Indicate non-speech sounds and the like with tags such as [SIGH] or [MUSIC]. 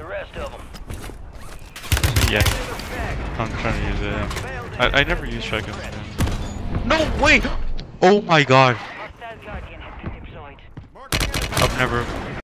The rest of them. Yeah, I'm trying to use it. I, I never use shotguns. No, way! [GASPS] Oh my god! I've never